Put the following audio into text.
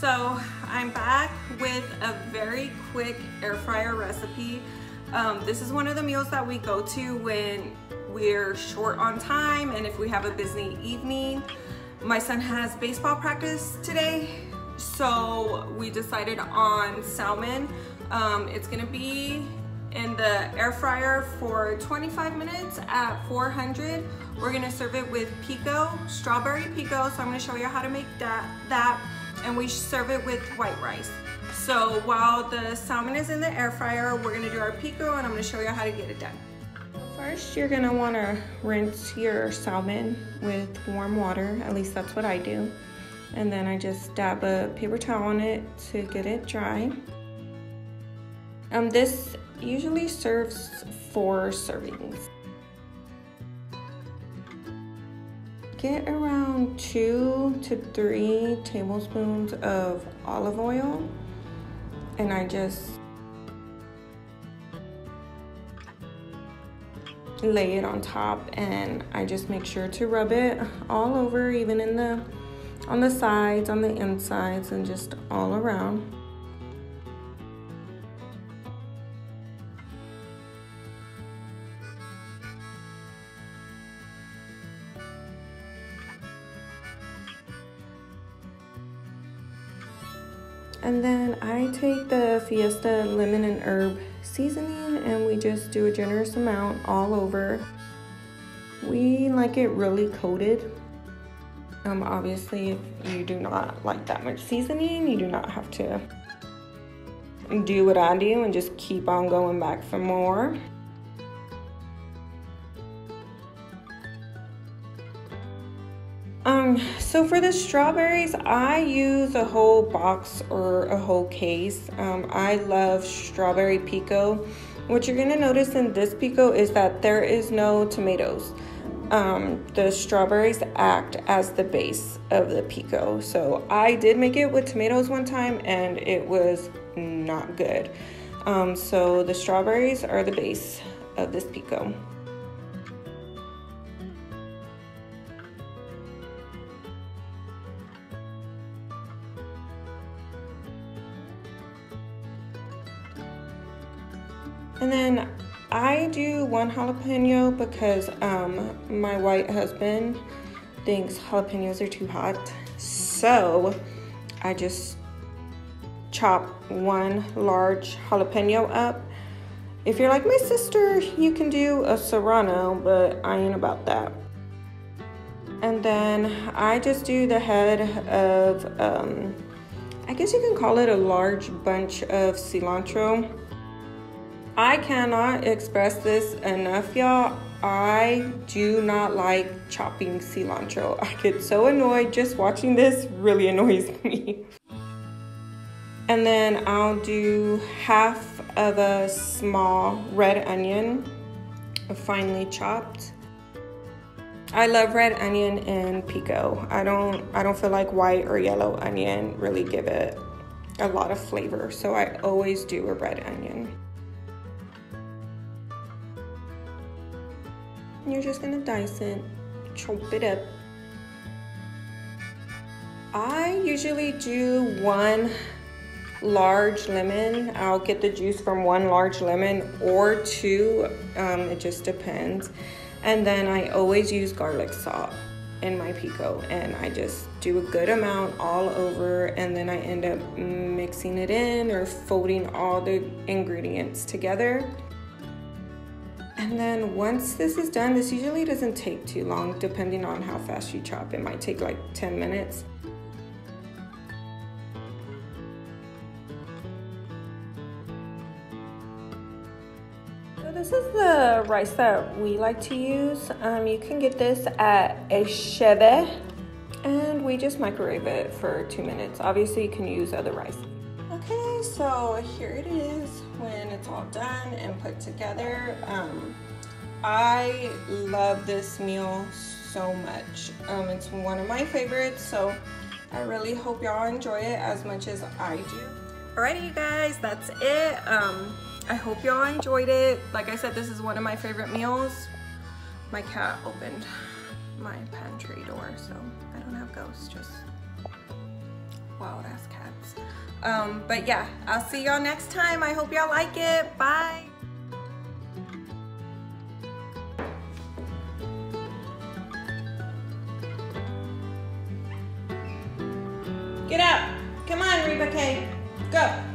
So I'm back with a very quick air fryer recipe. Um, this is one of the meals that we go to when we're short on time and if we have a busy evening. My son has baseball practice today, so we decided on salmon. Um, it's gonna be in the air fryer for 25 minutes at 400. We're gonna serve it with pico, strawberry pico, so I'm gonna show you how to make that. that and we serve it with white rice. So while the salmon is in the air fryer, we're gonna do our pico and I'm gonna show you how to get it done. First, you're gonna wanna rinse your salmon with warm water, at least that's what I do. And then I just dab a paper towel on it to get it dry. Um, this usually serves four servings. Get around two to three tablespoons of olive oil and I just lay it on top and I just make sure to rub it all over even in the on the sides, on the insides and just all around. And then I take the Fiesta lemon and herb seasoning and we just do a generous amount all over. We like it really coated. Um, obviously, if you do not like that much seasoning, you do not have to do what I do and just keep on going back for more. So for the strawberries, I use a whole box or a whole case. Um, I love strawberry pico. What you're gonna notice in this pico is that there is no tomatoes. Um, the strawberries act as the base of the pico. So I did make it with tomatoes one time and it was not good. Um, so the strawberries are the base of this pico. And then I do one jalapeno because um, my white husband thinks jalapenos are too hot. So I just chop one large jalapeno up. If you're like my sister, you can do a serrano, but I ain't about that. And then I just do the head of, um, I guess you can call it a large bunch of cilantro. I cannot express this enough, y'all. I do not like chopping cilantro. I get so annoyed just watching this, really annoys me. And then I'll do half of a small red onion, finely chopped. I love red onion and pico. I don't I don't feel like white or yellow onion really give it a lot of flavor, so I always do a red onion. You're just gonna dice it, chop it up. I usually do one large lemon. I'll get the juice from one large lemon or two, um, it just depends. And then I always use garlic salt in my pico and I just do a good amount all over and then I end up mixing it in or folding all the ingredients together. And then once this is done, this usually doesn't take too long depending on how fast you chop. It might take like 10 minutes. So this is the rice that we like to use. Um, you can get this at H-E-B and we just microwave it for two minutes. Obviously you can use other rice. Okay, so here it is when it's all done and put together. Um, I love this meal so much. Um, it's one of my favorites, so I really hope y'all enjoy it as much as I do. Alrighty, you guys, that's it. Um, I hope y'all enjoyed it. Like I said, this is one of my favorite meals. My cat opened my pantry door, so I don't have ghosts, just wild ass cats. Um, but yeah, I'll see y'all next time. I hope y'all like it. Bye. Get up. Come on, Reba K. Go.